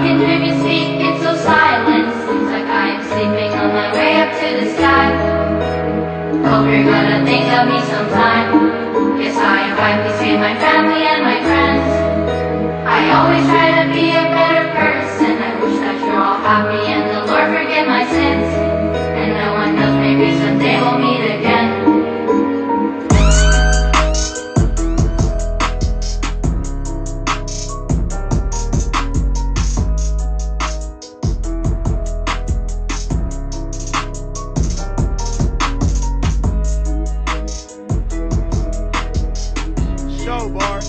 hear me speak, it's so silent. Seems like I am sleeping on my way up to the sky. Hope you're gonna think of me sometime. I my family and my friends. I always try to be a better person. I wish that you're all happy and the Lord forgive my sins. And no one knows, maybe someday we'll meet again. Show bar.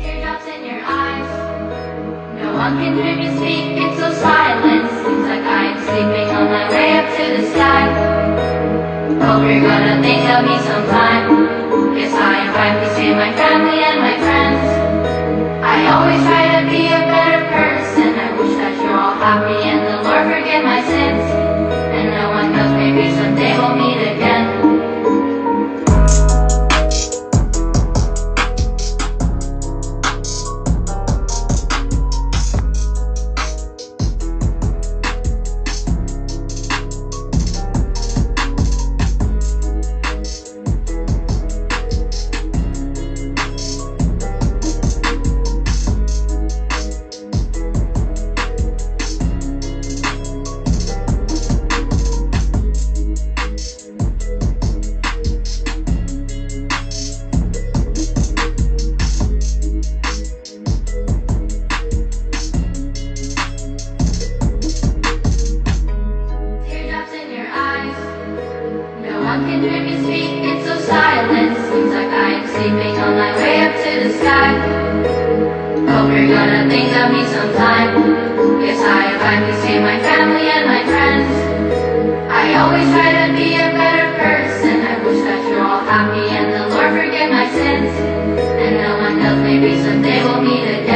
Teardrops in your eyes. No one can hear You're gonna think of me sometime. Yes, I invite me, say my family and my friends. I always try to be a better person. I wish that you're all happy and the Lord forgive my sins. And no one knows, maybe someday one can hear me speak, it's so silent. Seems like I am sleeping on my way up to the sky. Hope you're gonna think of me sometime. Yes, I my family and my friends. I always try to be a better person. I wish that you're all happy and the Lord forgive my sins. And no one maybe someday we'll meet again.